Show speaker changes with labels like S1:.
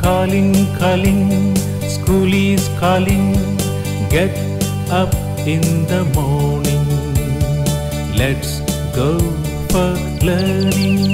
S1: calling, calling, school is calling. Get up in the morning. Let's go for learning.